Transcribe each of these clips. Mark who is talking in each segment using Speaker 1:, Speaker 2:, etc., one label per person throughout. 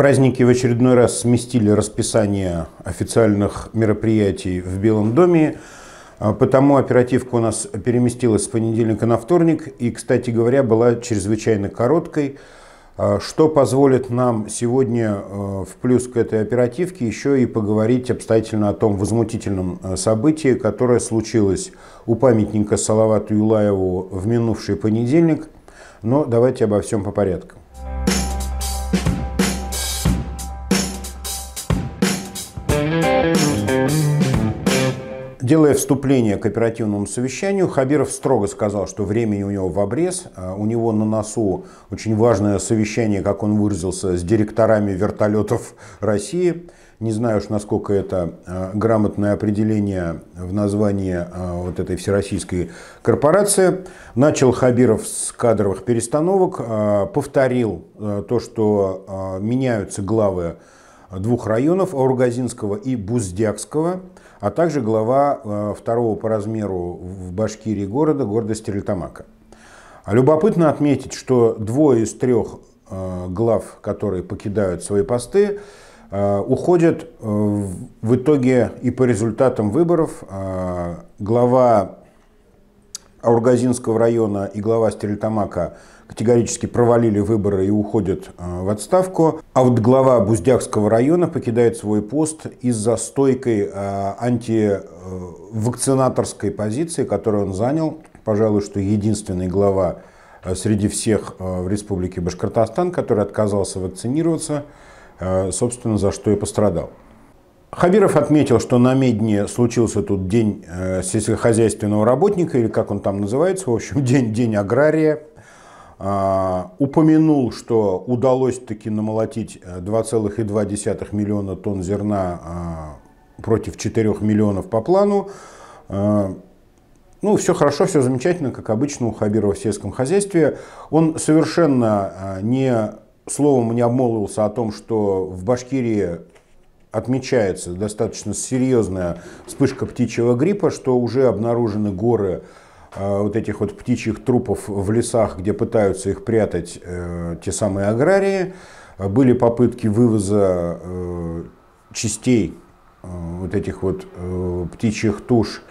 Speaker 1: Праздники в очередной раз сместили расписание официальных мероприятий в Белом доме, а, потому оперативка у нас переместилась с понедельника на вторник и, кстати говоря, была чрезвычайно короткой, а, что позволит нам сегодня а, в плюс к этой оперативке еще и поговорить обстоятельно о том возмутительном событии, которое случилось у памятника Салавату Юлаеву в минувший понедельник. Но давайте обо всем по порядку. Делая вступление к оперативному совещанию, Хабиров строго сказал, что времени у него в обрез. А у него на носу очень важное совещание, как он выразился, с директорами вертолетов России. Не знаю уж, насколько это а, грамотное определение в названии а, вот этой всероссийской корпорации. Начал Хабиров с кадровых перестановок, повторил то, что меняются главы двух районов, Аургазинского и Буздякского – а также глава э, второго по размеру в Башкирии города, города Стерлитамака. А любопытно отметить, что двое из трех э, глав, которые покидают свои посты, э, уходят в итоге и по результатам выборов. Глава Аургазинского района и глава Стерлитамака категорически провалили выборы и уходят э, в отставку. А вот глава Буздякского района покидает свой пост из-за стойкой э, антивакцинаторской позиции, которую он занял. Пожалуй, что единственный глава э, среди всех в Республике Башкортостан, который отказался вакцинироваться, собственно, за что и пострадал. Хабиров отметил, что на Медне случился тут день сельскохозяйственного работника, или как он там называется, в общем, день, день агрария. А, упомянул, что удалось таки намолотить 2,2 э, миллиона тонн зерна а, против 4 миллионов по плану. А, ну, все хорошо, все замечательно, как обычно у Хабирова в сельском хозяйстве. Он совершенно не словом не обмолвился о том, что в Башкирии отмечается достаточно серьезная вспышка птичьего гриппа, что уже обнаружены горы вот этих вот птичьих трупов в лесах, где пытаются их прятать э, те самые аграрии. Были попытки вывоза э, частей вот этих вот птичьих туш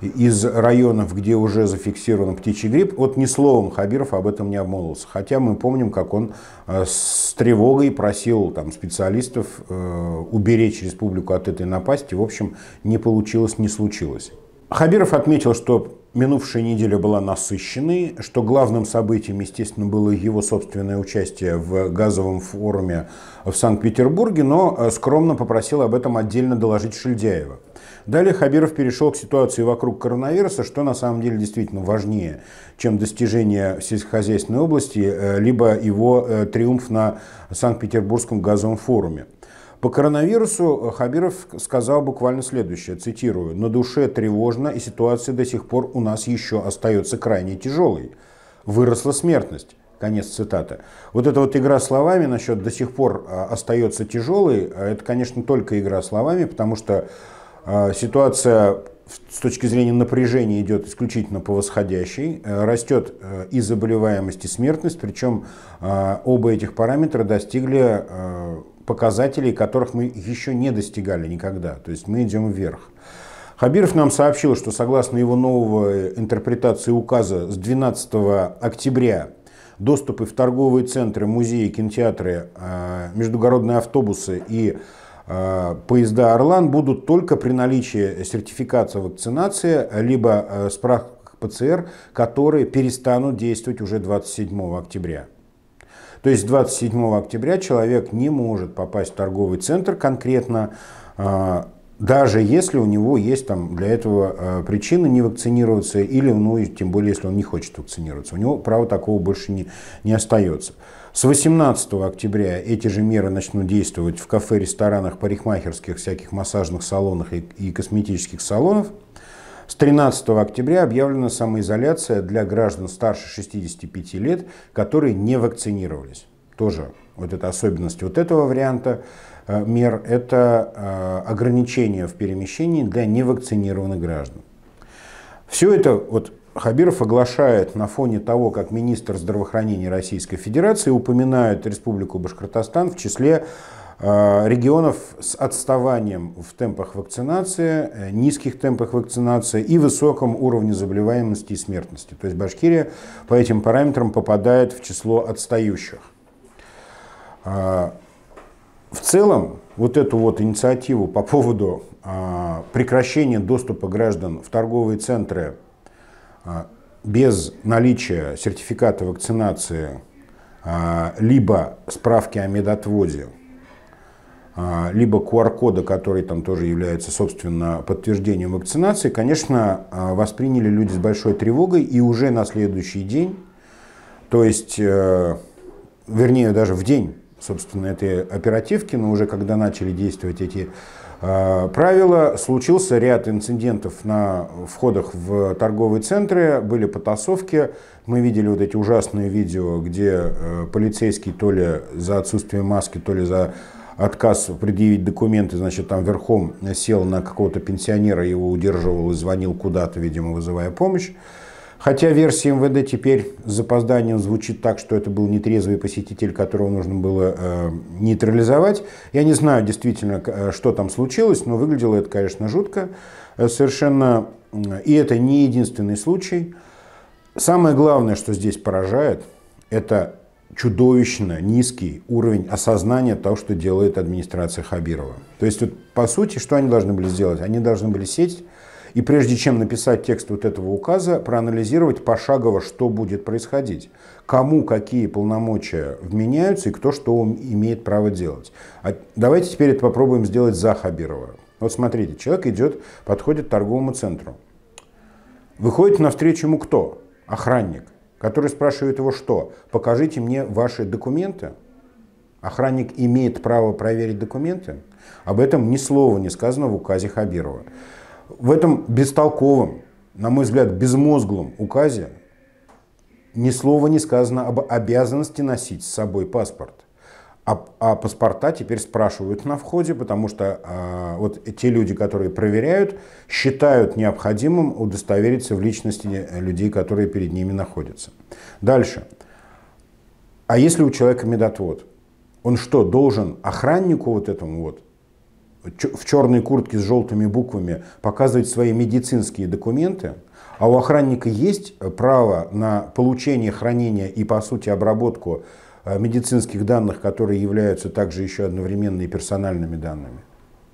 Speaker 1: из районов, где уже зафиксирован птичий грипп. Вот ни словом Хабиров об этом не обмолвился. Хотя мы помним, как он с тревогой просил там, специалистов уберечь республику от этой напасти. В общем, не получилось, не случилось. Хабиров отметил, что минувшая неделя была насыщенной, что главным событием, естественно, было его собственное участие в газовом форуме в Санкт-Петербурге, но э, скромно попросил об этом отдельно доложить Шильдяева. Далее Хабиров перешел к ситуации вокруг коронавируса, что на самом деле действительно важнее, чем достижение сельскохозяйственной области, э, либо его э, триумф на Санкт-Петербургском газовом форуме. По коронавирусу Хабиров сказал буквально следующее, цитирую, «На душе тревожно, и ситуация до сих пор у нас еще остается крайне тяжелой. Выросла смертность». Конец цитаты. Вот эта вот игра словами насчет до сих пор а, остается тяжелой, а это, конечно, только игра словами, потому что ситуация с точки зрения напряжения идет исключительно по восходящей. Э, растет э, и заболеваемость, и смертность, причем оба этих параметра достигли показателей, которых мы еще не достигали никогда. То есть мы идем вверх. Хабиров нам сообщил, что согласно его новой интерпретации указа с 12 октября доступы в торговые центры, музеи, кинотеатры, а, междугородные автобусы и а, поезда «Орлан» будут только при наличии сертификата вакцинации, либо а, справок ПЦР, которые перестанут действовать уже 27 октября. То есть 27 октября человек не может попасть в торговый центр конкретно, а, даже если у него есть там для этого а, причины не вакцинироваться, или, ну, тем более, если он не хочет вакцинироваться. У него права такого больше не, не остается. С 18 октября эти же меры начнут действовать в кафе, ресторанах, парикмахерских, всяких массажных салонах и, и косметических салонах. С 13 октября объявлена самоизоляция для граждан старше 65 лет, которые не вакцинировались. Тоже вот эта особенность вот этого варианта э, мер – это э, ограничения в перемещении для невакцинированных граждан. Все это вот Хабиров оглашает на фоне того, как министр здравоохранения Российской Федерации упоминает Республику Башкортостан в числе регионов с отставанием в темпах вакцинации, э, низких темпах вакцинации и высоком уровне заболеваемости и смертности. То есть Башкирия по этим параметрам попадает в число отстающих. Э, в целом, вот эту вот инициативу по поводу прекращения доступа граждан в торговые центры а, без наличия сертификата вакцинации, а, либо справки о медотводе, а, либо QR-кода, который там тоже является, собственно, подтверждением вакцинации, конечно, восприняли люди с большой тревогой и уже на следующий день, то есть, э, вернее, даже в день, собственно, этой оперативки, но уже когда начали действовать эти Э, правила. Случился ряд инцидентов на входах в торговые центры, были потасовки. Мы видели вот эти ужасные видео, где э, полицейский то ли за отсутствие маски, то ли за отказ предъявить документы, значит, там верхом сел на какого-то пенсионера, его удерживал и звонил куда-то, видимо, вызывая помощь. Хотя версия МВД теперь с запозданием звучит так, что это был нетрезвый посетитель, которого нужно было э, нейтрализовать. Я не знаю действительно, э, что там случилось, но выглядело это, конечно, жутко. Э, совершенно. И это не единственный случай. Самое главное, что здесь поражает, это чудовищно низкий уровень осознания того, что делает администрация Хабирова. То есть, вот, по сути, что они должны были сделать? Они должны были сесть и прежде чем написать текст вот этого указа, проанализировать пошагово, что будет происходить, кому какие полномочия вменяются и кто что имеет право делать. А давайте теперь это попробуем сделать за Хабирова. Вот смотрите, человек идет, подходит к торговому центру. Выходит навстречу ему кто? Охранник, который спрашивает его что? Покажите мне ваши документы. Охранник имеет право проверить документы? Об этом ни слова не сказано в указе Хабирова в этом бестолковом, на мой взгляд, безмозглом указе ни слова не сказано об обязанности носить с собой паспорт. А, а паспорта теперь спрашивают на входе, потому что а, вот те люди, которые проверяют, считают необходимым удостовериться в личности людей, которые перед ними находятся. Дальше. А если у человека медотвод? Он что, должен охраннику вот этому вот в черной куртке с желтыми буквами показывать свои медицинские документы, а у охранника есть право на получение, хранение и, по сути, обработку э, медицинских данных, которые являются также еще одновременно и персональными данными?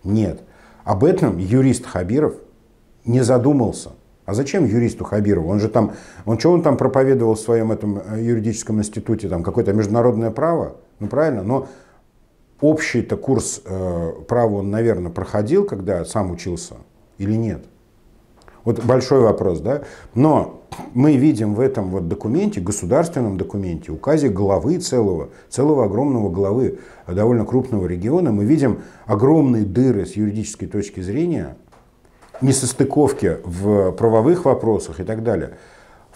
Speaker 1: Нет. Об этом юрист Хабиров не задумался. А зачем юристу Хабирову? Он же там, он что он там проповедовал в своем этом э, юридическом институте, там какое-то международное право? Ну правильно, но общий-то курс э, права он, наверное, проходил, когда сам учился или нет? Вот большой вопрос, да? Но мы видим в этом вот документе, государственном документе, указе главы целого, целого огромного главы довольно крупного региона, мы видим огромные дыры с юридической точки зрения, несостыковки в правовых вопросах и так далее.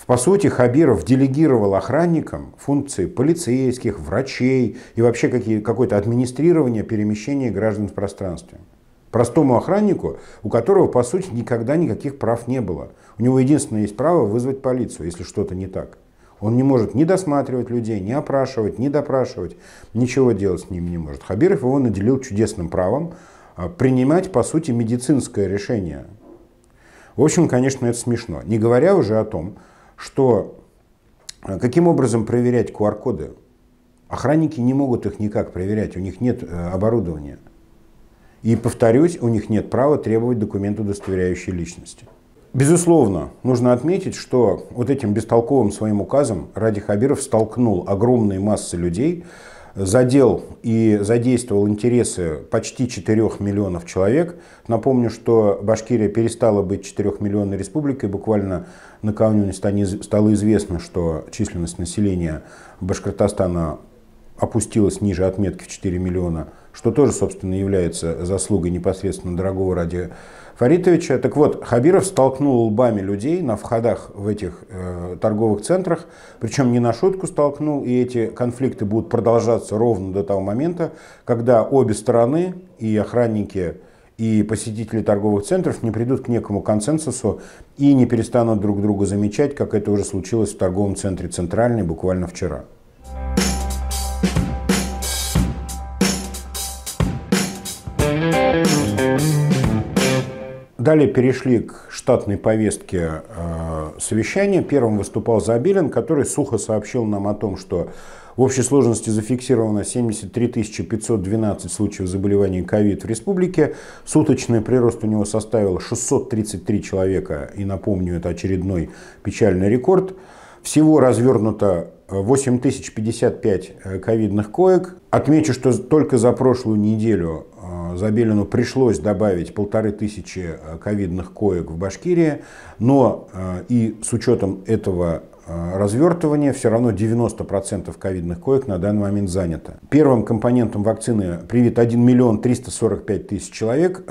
Speaker 1: По сути, Хабиров делегировал охранникам функции полицейских, врачей и вообще какое-то администрирование перемещения граждан в пространстве. Простому охраннику, у которого, по сути, никогда никаких прав не было. У него единственное есть право вызвать полицию, если что-то не так. Он не может ни досматривать людей, ни опрашивать, ни допрашивать, ничего делать с ним не может. Хабиров его наделил чудесным правом а, принимать, по сути, медицинское решение. В общем, конечно, это смешно. Не говоря уже о том, что э, каким образом проверять QR-коды? Охранники не могут их никак проверять, у них нет э, оборудования. И, повторюсь, у них нет права требовать документ, удостоверяющий личности. Безусловно, нужно отметить, что вот этим бестолковым своим указом Ради Хабиров столкнул огромные массы людей задел и задействовал интересы почти 4 миллионов человек. Напомню, что Башкирия перестала быть 4-миллионной республикой. Буквально накануне стало известно, что численность населения Башкортостана опустилась ниже отметки в 4 миллиона, что тоже, собственно, является заслугой непосредственно дорогого ради Фаритовича. Так вот, Хабиров столкнул лбами людей на входах в этих э, торговых центрах, причем не на шутку столкнул, и эти конфликты будут продолжаться ровно до того момента, когда обе стороны, и охранники, и посетители торговых центров не придут к некому консенсусу и не перестанут друг друга замечать, как это уже случилось в торговом центре «Центральный» буквально вчера. Далее перешли к штатной повестке э, совещания. Первым выступал Забелин, который сухо сообщил нам о том, что в общей сложности зафиксировано 73 512 случаев заболевания ковид в республике. Суточный прирост у него составил 633 человека. И напомню, это очередной печальный рекорд. Всего развернуто 8055 э, ковидных коек. Отмечу, что только за прошлую неделю э, Забелину пришлось добавить полторы тысячи э, ковидных коек в Башкирии, но и с учетом этого развертывания все равно 90% ковидных коек на данный момент занято. Первым компонентом вакцины привит 1 миллион 345 тысяч человек,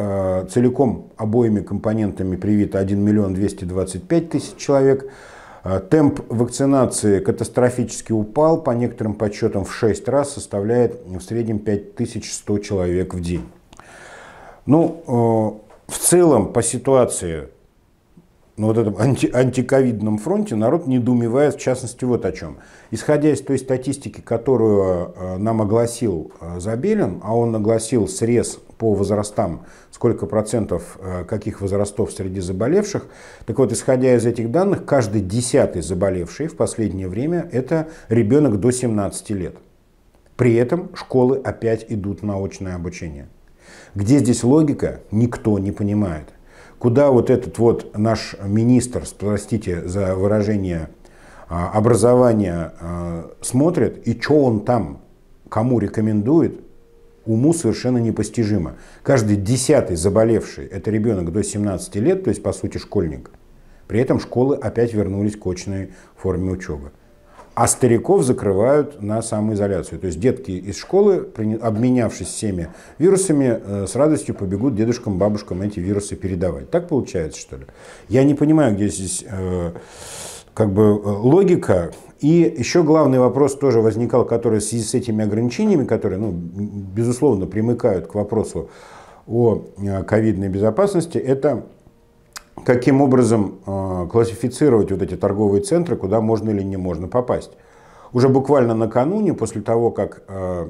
Speaker 1: целиком обоими компонентами привито 1 миллион 225 тысяч человек. А, темп вакцинации катастрофически упал, по некоторым подсчетам в 6 раз составляет в среднем 5100 человек в день. Ну, э, в целом по ситуации на вот этом анти антиковидном фронте народ недоумевает, в частности, вот о чем. Исходя из той статистики, которую э, нам огласил э, Забелин, а он огласил срез по возрастам, сколько процентов э, каких возрастов среди заболевших, так вот, исходя из этих данных, каждый десятый заболевший в последнее время – это ребенок до 17 лет. При этом школы опять идут на очное обучение. Где здесь логика, никто не понимает куда вот этот вот наш министр, простите за выражение, а, образования а, смотрит и что он там кому рекомендует, уму совершенно непостижимо. Каждый десятый заболевший – это ребенок до 17 лет, то есть по сути школьник. При этом школы опять вернулись к очной форме учебы. А стариков закрывают на самоизоляцию. То есть детки из школы, обменявшись всеми вирусами, э, с радостью побегут дедушкам, бабушкам эти вирусы передавать. Так получается, что ли? Я не понимаю, где здесь э, как бы э, логика. И еще главный вопрос тоже возникал, который в связи с этими ограничениями, которые, ну, безусловно, примыкают к вопросу о ковидной безопасности, это каким образом э, классифицировать вот эти торговые центры, куда можно или не можно попасть. Уже буквально накануне, после того, как э,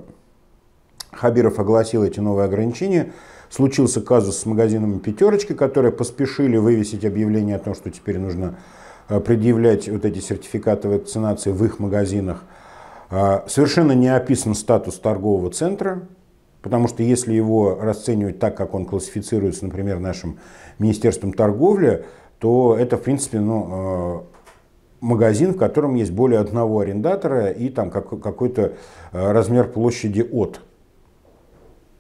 Speaker 1: Хабиров огласил эти новые ограничения, случился казус с магазинами «Пятерочки», которые поспешили вывесить объявление о том, что теперь нужно э, предъявлять вот эти сертификаты вакцинации в их магазинах. Совершенно не описан статус торгового центра, Потому что если его расценивать так, как он классифицируется, например, нашим Министерством торговли, то это, в принципе, ну, э, магазин, в котором есть более одного арендатора и там какой-то э, размер площади от.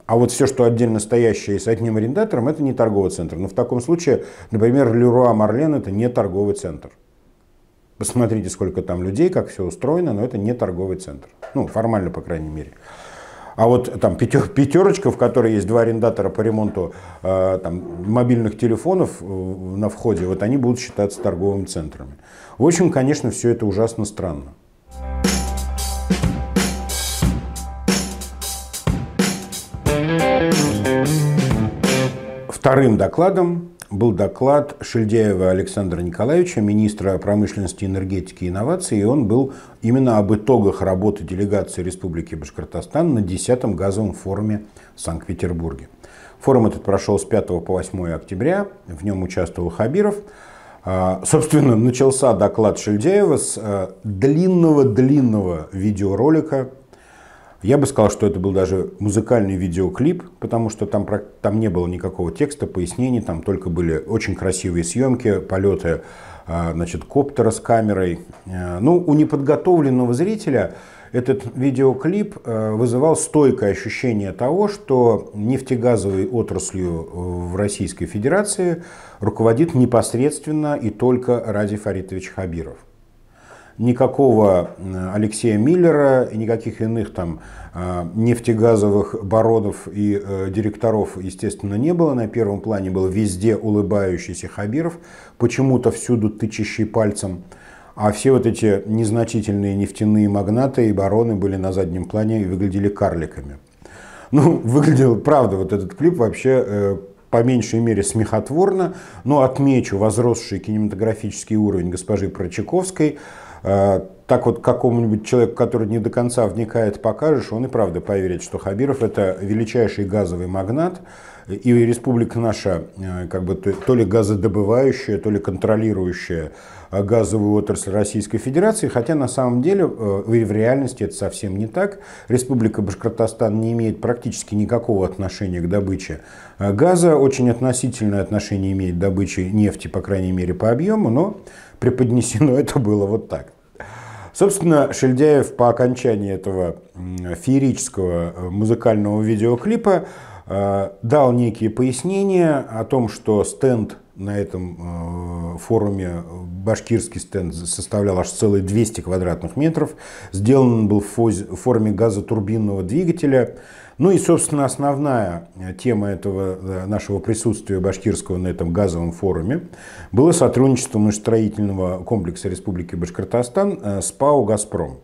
Speaker 1: А вот все, что отдельно стоящее с одним арендатором, это не торговый центр. Но в таком случае, например, Леруа Марлен это не торговый центр. Посмотрите, сколько там людей, как все устроено, но это не торговый центр. Ну, формально, по крайней мере. А вот там пятерочка, в которой есть два арендатора по ремонту э, там, мобильных телефонов э, на входе, вот они будут считаться торговыми центрами. В общем, конечно, все это ужасно странно. Вторым докладом был доклад Шильдяева Александра Николаевича, министра промышленности, энергетики и инноваций, и он был именно об итогах работы делегации Республики Башкортостан на 10-м газовом форуме в Санкт-Петербурге. Форум этот прошел с 5 по 8 октября, в нем участвовал Хабиров. А, собственно, начался доклад Шильдяева с а, длинного-длинного видеоролика, я бы сказал, что это был даже музыкальный видеоклип, потому что там, там не было никакого текста, пояснений, там только были очень красивые съемки, полеты а, значит, коптера с камерой. Э, ну, у неподготовленного зрителя этот видеоклип э, вызывал стойкое ощущение того, что нефтегазовой отраслью в Российской Федерации руководит непосредственно и только Ради Фаритович Хабиров никакого Алексея Миллера и никаких иных там а, нефтегазовых баронов и э, директоров, естественно, не было. На первом плане был везде улыбающийся Хабиров, почему-то всюду тычащий пальцем. А все вот эти незначительные нефтяные магнаты и бароны были на заднем плане и выглядели карликами. Ну, выглядел, правда, вот этот клип вообще э, по меньшей мере смехотворно, но отмечу возросший кинематографический уровень госпожи Прочаковской. Э, так вот какому-нибудь человеку, который не до конца вникает, покажешь, он и правда поверит, что Хабиров это величайший газовый магнат, и республика наша э, как бы то ли газодобывающая, то ли контролирующая э, газовую отрасль Российской Федерации, хотя на самом деле в реальности это совсем не так. Республика Башкортостан не имеет практически никакого отношения к добыче газа, очень относительное отношение имеет к добыче нефти, по крайней мере по объему, но преподнесено это было вот так. Собственно, Шельдяев по окончании этого феерического э, музыкального видеоклипа э, дал некие пояснения о том, что стенд на этом э, форуме, башкирский стенд, составлял аж целые 200 квадратных метров. Сделан он был в форме газотурбинного двигателя. Ну и, собственно, основная э, тема этого э, нашего присутствия башкирского на этом газовом форуме было сотрудничество строительного комплекса Республики Башкортостан с ПАО «Газпром».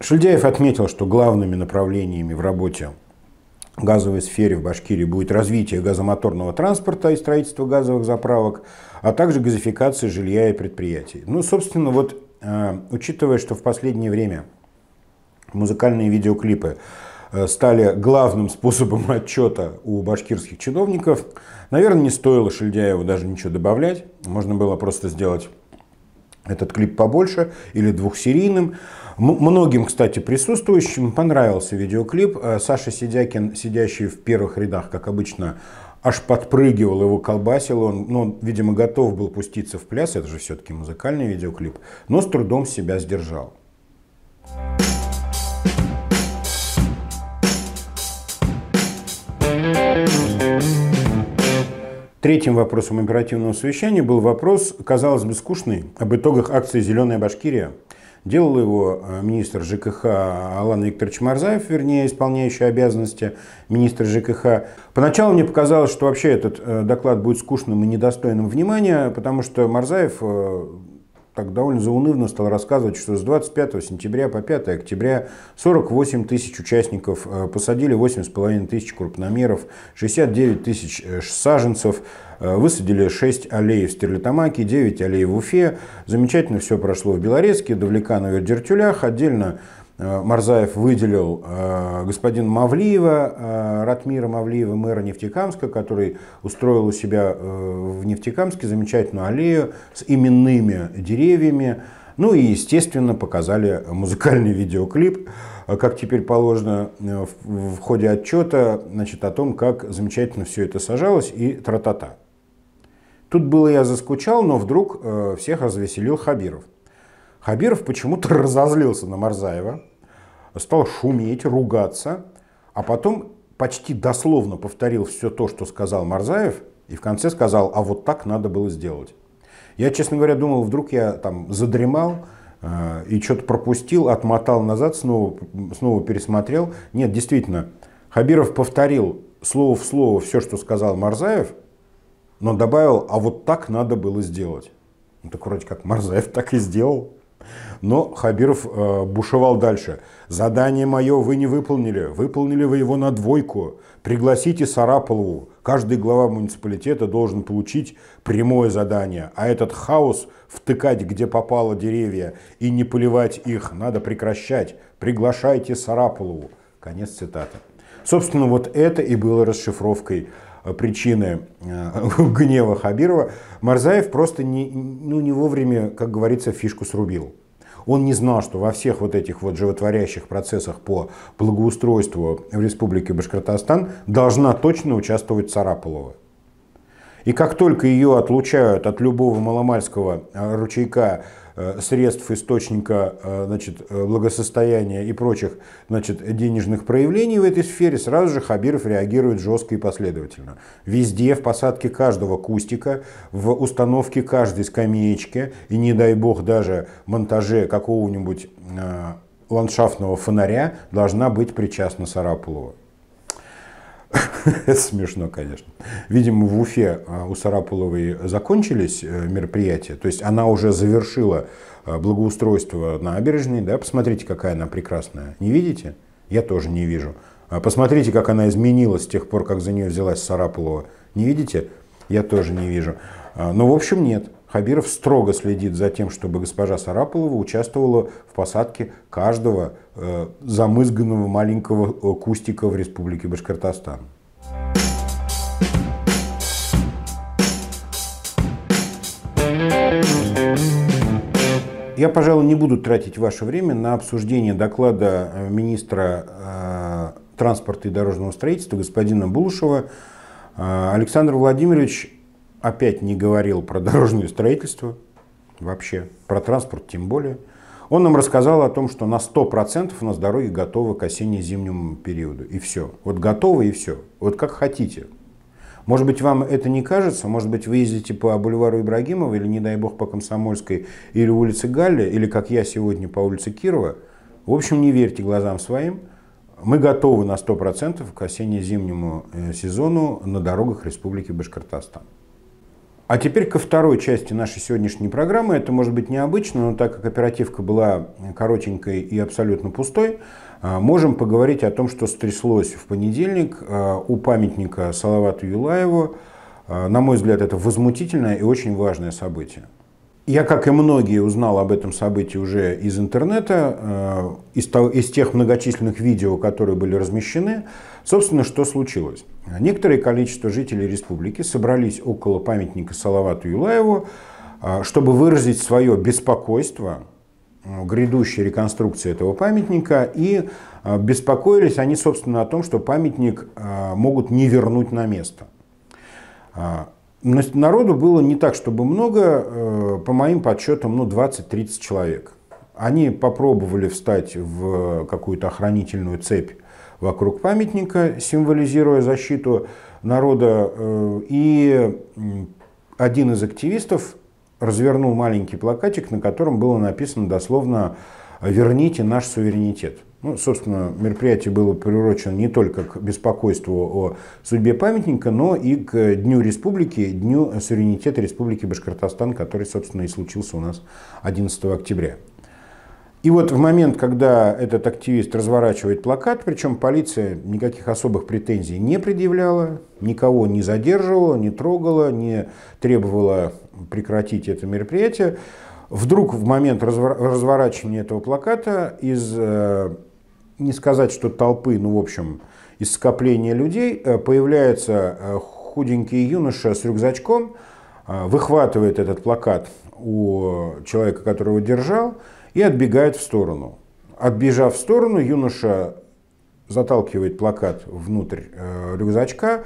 Speaker 1: Шильдяев отметил, что главными направлениями в работе газовой сфере в Башкирии будет развитие газомоторного транспорта и строительство газовых заправок, а также газификация жилья и предприятий. Ну, собственно, вот учитывая, что в последнее время музыкальные видеоклипы э, стали главным способом отчета у башкирских чиновников. Наверное, не стоило Шильдяеву даже ничего добавлять. Можно было просто сделать этот клип побольше или двухсерийным. Многим, кстати, присутствующим понравился видеоклип. Э, Саша Сидякин, сидящий в первых рядах, как обычно, аж подпрыгивал, его колбасил. Он, ну, видимо, готов был пуститься в пляс. Это же все-таки музыкальный видеоклип. Но с трудом себя сдержал. Третьим вопросом оперативного совещания был вопрос, казалось бы, скучный, об итогах акции «Зеленая Башкирия». Делал его э, министр ЖКХ Алан Викторович Марзаев, вернее, исполняющий обязанности министра ЖКХ. Поначалу мне показалось, что вообще этот э, доклад будет скучным и недостойным внимания, потому что Марзаев э, так довольно заунывно стал рассказывать, что с 25 сентября по 5 октября 48 тысяч участников э, посадили 8,5 тысяч крупномеров, 69 тысяч э, саженцев, э, высадили 6 аллей в Стерлитамаке, 9 аллей в Уфе. Замечательно все прошло в Белорецке, Давлеканове, Дертюлях. Отдельно Марзаев выделил э, господина Мавлиева, э, Ратмира Мавлиева, мэра Нефтекамска, который устроил у себя в Нефтекамске замечательную аллею с именными деревьями. Ну и, естественно, показали музыкальный видеоклип, как теперь положено в ходе отчета, значит, о том, как замечательно все это сажалось и тра-та-та. Тут было я заскучал, но вдруг всех развеселил Хабиров. Хабиров почему-то разозлился на Марзаева, стал шуметь, ругаться, а потом почти дословно повторил все то, что сказал Марзаев, и в конце сказал, а вот так надо было сделать. Я, честно говоря, думал, вдруг я там задремал э, и что-то пропустил, отмотал назад, снова, снова пересмотрел. Нет, действительно, Хабиров повторил слово в слово все, что сказал Марзаев, но добавил, а вот так надо было сделать. Ну так вроде как Марзаев так и сделал. Но Хабиров э, бушевал дальше. «Задание мое вы не выполнили. Выполнили вы его на двойку. Пригласите Сараполову. Каждый глава муниципалитета должен получить прямое задание. А этот хаос втыкать, где попало деревья, и не поливать их, надо прекращать. Приглашайте Сараполову». Конец цитаты. Собственно, вот это и было расшифровкой причины э, гнева Хабирова. Марзаев просто не, ну, не вовремя, как говорится, фишку срубил. Он не знал, что во всех вот этих вот животворящих процессах по благоустройству в Республике Башкортостан должна точно участвовать Царапулова. И как только ее отлучают от любого маломальского э, ручейка Э, средств, источника э, значит, э, благосостояния и прочих значит, денежных проявлений в этой сфере, сразу же Хабиров реагирует жестко и последовательно. Везде, в посадке каждого кустика, в установке каждой скамеечки и, не дай бог, даже монтаже какого-нибудь ландшафтного фонаря должна быть причастна Сарапулова. Это смешно, конечно. Видимо, в Уфе а, у Сарапуловой закончились э, мероприятия, то есть она уже завершила а, благоустройство набережной, да, посмотрите, какая она прекрасная. Не видите? Я тоже не вижу. А посмотрите, как она изменилась с тех пор, как за нее взялась Сарапулова. Не видите? Я тоже не вижу. А, Но, ну, в общем, нет. Хабиров строго следит за тем, чтобы госпожа Сарапулова участвовала в посадке каждого э, замызганного маленького э, кустика в Республике Башкортостан. Я, пожалуй, не буду тратить ваше время на обсуждение доклада э, министра э, транспорта и дорожного строительства господина Булушева. Э, Александр Владимирович опять не говорил про дорожное строительство вообще, про транспорт тем более. Он нам рассказал о том, что на 100% у нас дороги готовы к осенне-зимнему периоду. И все. Вот готовы и все. Вот как хотите. Может быть, вам это не кажется, может быть, вы ездите по бульвару Ибрагимова или, не дай бог, по Комсомольской или улице Галли, или, как я сегодня, по улице Кирова. В общем, не верьте глазам своим. Мы готовы на 100% к осенне-зимнему э, сезону на дорогах Республики Башкортостан. А теперь ко второй части нашей сегодняшней программы. Это может быть необычно, но так как оперативка была коротенькой и абсолютно пустой, а, можем поговорить о том, что стряслось в понедельник а, у памятника Салавату Юлаеву. А, на мой взгляд, это возмутительное и очень важное событие. Я, как и многие, узнал об этом событии уже из интернета, из, из тех многочисленных видео, которые были размещены. Собственно, что случилось? Некоторое количество жителей республики собрались около памятника Салавату Юлаеву, чтобы выразить свое беспокойство Э, грядущей реконструкции этого памятника и э, беспокоились они, собственно, о том, что памятник э, могут не вернуть на место. Народу было не так, чтобы много, по моим подсчетам, ну, 20-30 человек. Они попробовали встать в какую-то охранительную цепь вокруг памятника, символизируя защиту народа. И один из активистов развернул маленький плакатик, на котором было написано дословно «Верните наш суверенитет». Ну, собственно, мероприятие было приурочено не только к беспокойству о судьбе памятника, но и к Дню Республики, Дню суверенитета Республики Башкортостан, который, собственно, и случился у нас 11 октября. И вот в момент, когда этот активист разворачивает плакат, причем полиция никаких особых претензий не предъявляла, никого не задерживала, не трогала, не требовала прекратить это мероприятие, вдруг в момент разворачивания этого плаката из, э, не сказать, что толпы, ну, в общем, из скопления людей э, появляется э, худенький юноша с рюкзачком, выхватывает этот плакат у человека, которого держал, и отбегает в сторону. Отбежав в сторону, юноша заталкивает плакат внутрь э, рюкзачка.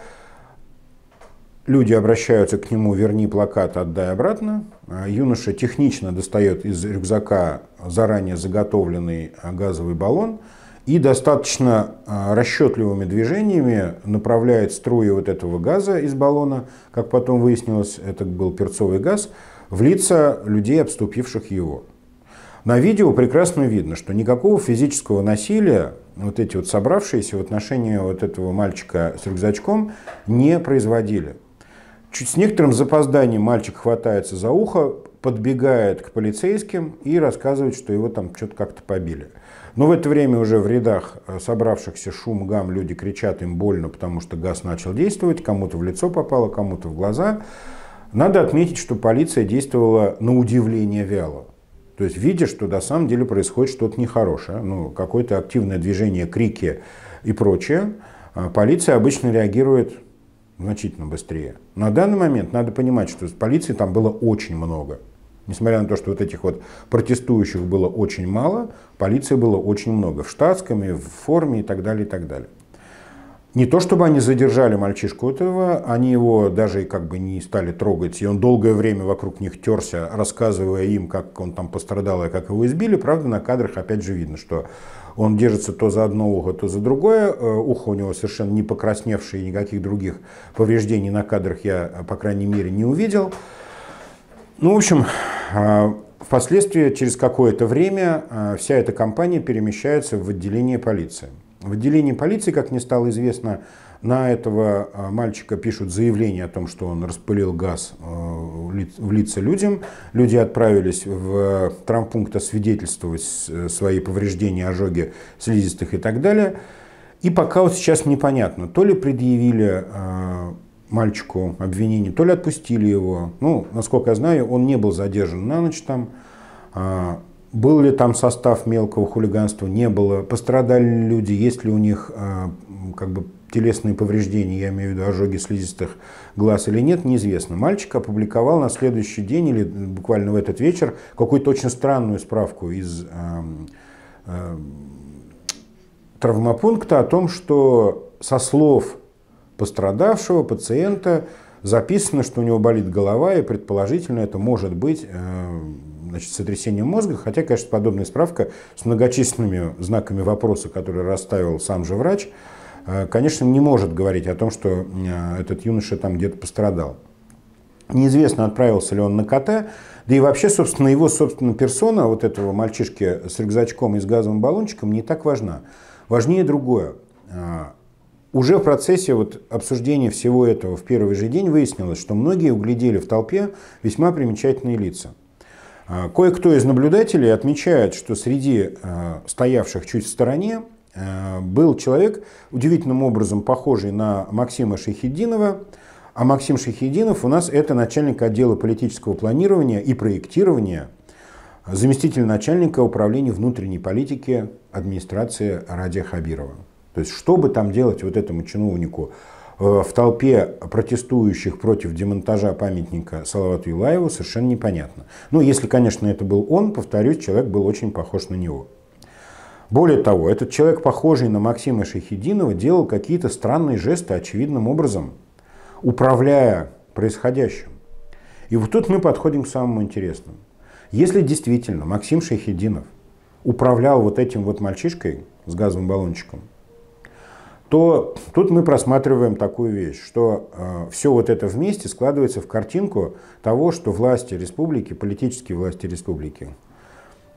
Speaker 1: Люди обращаются к нему, верни плакат, отдай обратно. А юноша технично достает из рюкзака заранее заготовленный газовый баллон и достаточно э, расчетливыми движениями направляет струи вот этого газа из баллона, как потом выяснилось, это был перцовый газ, в лица людей, обступивших его. На видео прекрасно видно, что никакого физического насилия вот эти вот собравшиеся в отношении вот этого мальчика с рюкзачком не производили. Чуть с некоторым запозданием мальчик хватается за ухо, подбегает к полицейским и рассказывает, что его там что-то как-то побили. Но в это время уже в рядах собравшихся шум, гам, люди кричат, им больно, потому что газ начал действовать, кому-то в лицо попало, кому-то в глаза. Надо отметить, что полиция действовала на удивление вяло. То есть, видя, что на самом деле происходит что-то нехорошее, ну, какое-то активное движение, крики и прочее, а, полиция обычно реагирует значительно быстрее. На данный момент надо понимать, что полиции там было очень много. Несмотря на то, что вот этих вот протестующих было очень мало, полиции было очень много в штатском, и в форме и так далее, и так далее. Не то чтобы они задержали мальчишку этого, они его даже как бы не стали трогать, и он долгое время вокруг них терся, рассказывая им, как он там пострадал и как его избили. Правда, на кадрах опять же видно, что он держится то за одно ухо, то за другое. Э, ухо у него совершенно не покрасневшее, никаких других повреждений на кадрах я, по крайней мере, не увидел. Ну, в общем, э, впоследствии, через какое-то время, э, вся эта компания перемещается в отделение полиции. В отделении полиции, как мне стало известно, на этого а, мальчика пишут заявление о том, что он распылил газ а, в лица людям. Люди отправились в травмпункт освидетельствовать свои повреждения, ожоги слизистых и так далее. И пока вот сейчас непонятно, то ли предъявили э, мальчику обвинение, то ли отпустили его. Ну, насколько я знаю, он не был задержан на ночь там. Э, был ли там состав мелкого хулиганства, не было. Пострадали люди, есть ли у них э, как бы телесные повреждения, я имею в виду ожоги слизистых глаз или нет, неизвестно. Мальчик опубликовал на следующий день или буквально в этот вечер какую-то очень странную справку из э, э, травмопункта о том, что со слов пострадавшего пациента записано, что у него болит голова, и предположительно это может быть э, значит, сотрясением мозга, хотя, конечно, подобная справка с многочисленными знаками вопроса, которые расставил сам же врач, Э, конечно, не может говорить о том, что э, этот юноша там где-то пострадал. Неизвестно, отправился ли он на КТ, да и вообще, собственно, его собственная персона, вот этого мальчишки с рюкзачком и с газовым баллончиком, не так важна. Важнее другое. Уже в процессе вот обсуждения всего этого в первый же день выяснилось, что многие углядели в толпе весьма примечательные лица. Кое-кто из наблюдателей отмечает, что среди стоявших чуть в стороне Э, был человек, удивительным образом похожий на Максима Шахидинова. А Максим Шахидинов у нас это начальник отдела политического планирования и проектирования, заместитель начальника управления внутренней политики администрации Радия Хабирова. То есть, что бы там делать вот этому чиновнику э, в толпе протестующих против демонтажа памятника Салавату Юлаеву, совершенно непонятно. Ну, если, конечно, это был он, повторюсь, человек был очень похож на него. Более того, этот человек, похожий на Максима Шахидинова, делал какие-то странные жесты очевидным образом, управляя происходящим. И вот тут мы подходим к самому интересному. Если действительно Максим Шахидинов управлял вот этим вот мальчишкой с газовым баллончиком, то тут мы просматриваем такую вещь, что э, все вот это вместе складывается в картинку того, что власти республики, политические власти республики,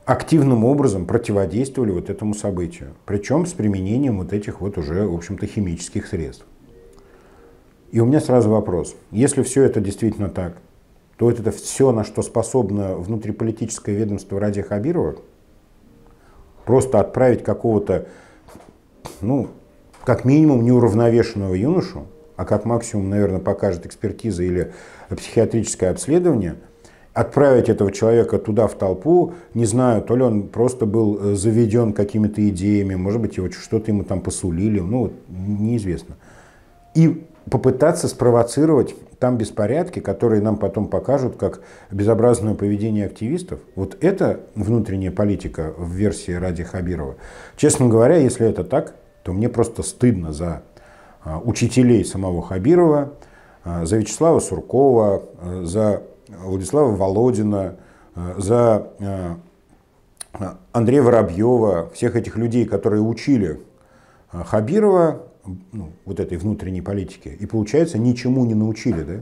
Speaker 1: активным образом противодействовали вот этому событию. Причем с применением вот этих вот уже, в общем-то, химических средств. И у меня сразу вопрос. Если все это действительно так, то это все, на что способно внутриполитическое ведомство Ради Хабирова, просто отправить какого-то, ну, как минимум неуравновешенного юношу, а как максимум, наверное, покажет экспертиза или психиатрическое обследование – отправить этого человека туда, в толпу, не знаю, то ли он просто был э, заведен какими-то идеями, может быть, его что-то ему там посулили, ну, неизвестно. И попытаться спровоцировать там беспорядки, которые нам потом покажут как безобразное поведение активистов. Вот это внутренняя политика в версии Ради Хабирова. Честно говоря, если это так, то мне просто стыдно за а, учителей самого Хабирова, а, за Вячеслава Суркова, а, за Владислава Володина, за Андрея Воробьева, всех этих людей, которые учили Хабирова, ну, вот этой внутренней политики, и, получается, ничему не научили. Да?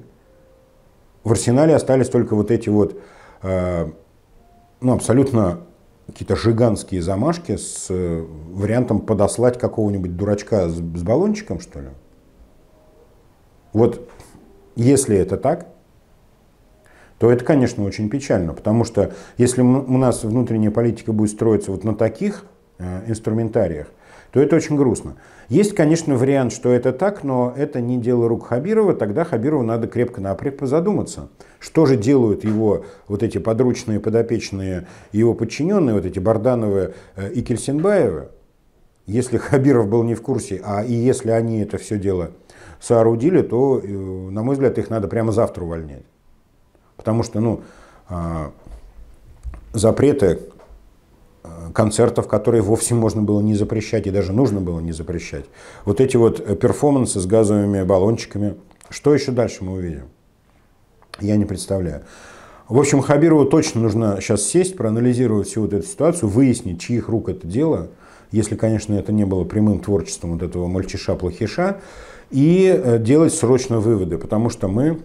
Speaker 1: В арсенале остались только вот эти вот ну, абсолютно какие-то жиганские замашки с вариантом подослать какого-нибудь дурачка с, с баллончиком, что ли. Вот если это так, то это, конечно, очень печально, потому что если у нас внутренняя политика будет строиться вот на таких э, инструментариях, то это очень грустно. Есть, конечно, вариант, что это так, но это не дело рук Хабирова, тогда Хабирову надо крепко-напряг задуматься, что же делают его вот эти подручные, подопечные, его подчиненные, вот эти Бардановы э, и Кельсинбаевы, если Хабиров был не в курсе, а и если они это все дело соорудили, то, э, на мой взгляд, их надо прямо завтра увольнять. Потому что ну, а, запреты концертов, которые вовсе можно было не запрещать и даже нужно было не запрещать. Вот эти вот э, перформансы с газовыми баллончиками. Что еще дальше мы увидим? Я не представляю. В общем, Хабирову точно нужно сейчас сесть, проанализировать всю вот эту ситуацию, выяснить, чьих рук это дело, если, конечно, это не было прямым творчеством вот этого мальчиша-плохиша, и э, делать срочно выводы, потому что мы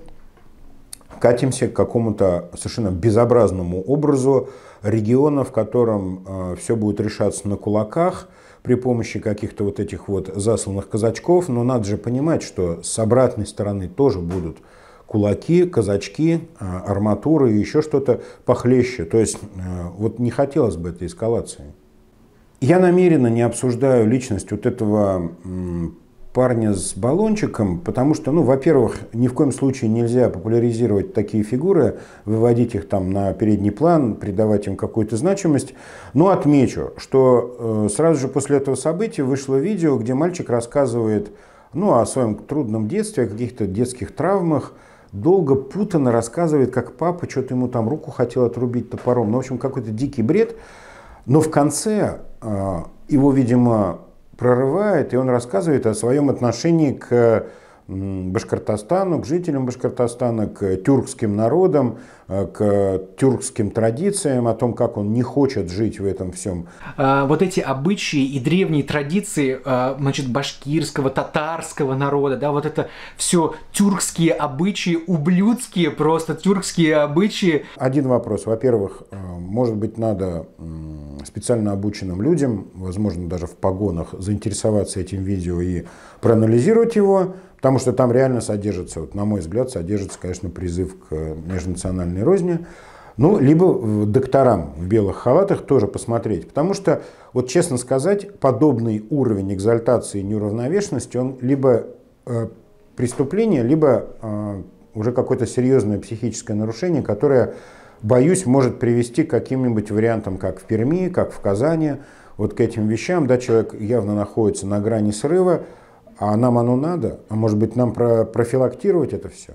Speaker 1: катимся к какому-то совершенно безобразному образу региона, в котором э, все будет решаться на кулаках при помощи каких-то вот этих вот засланных казачков. Но надо же понимать, что с обратной стороны тоже будут кулаки, казачки, э, арматура и еще что-то похлеще. То есть э, вот не хотелось бы этой эскалации. Я намеренно не обсуждаю личность вот этого парня с баллончиком, потому что, ну, во-первых, ни в коем случае нельзя популяризировать такие фигуры, выводить их там на передний план, придавать им какую-то значимость. Но отмечу, что э, сразу же после этого события вышло видео, где мальчик рассказывает ну, о своем трудном детстве, о каких-то детских травмах, долго путанно рассказывает, как папа что-то ему там руку хотел отрубить топором. Ну, в общем, какой-то дикий бред. Но в конце э, его, видимо, прорывает, и он рассказывает о своем отношении к Башкортостану, к жителям Башкортостана, к тюркским народам, э, к тюркским традициям, о том, как он не хочет жить в этом всем.
Speaker 2: А, вот эти обычаи и древние традиции, а, значит, башкирского, татарского народа, да, вот это все тюркские обычаи, ублюдские просто тюркские обычаи.
Speaker 1: Один вопрос. Во-первых, э, может быть, надо специально обученным людям, возможно, даже в погонах, заинтересоваться этим видео и проанализировать его. Потому что там реально содержится, вот, на мой взгляд, содержится, конечно, призыв к межнациональной розни. Ну, либо докторам в белых халатах тоже посмотреть. Потому что, вот честно сказать, подобный уровень экзальтации и неуравновешенности, он либо э, преступление, либо э, уже какое-то серьезное психическое нарушение, которое, боюсь, может привести к каким-нибудь вариантам, как в Перми, как в Казани, вот к этим вещам. Да, человек явно находится на грани срыва, а нам оно надо? А может быть нам про профилактировать это все?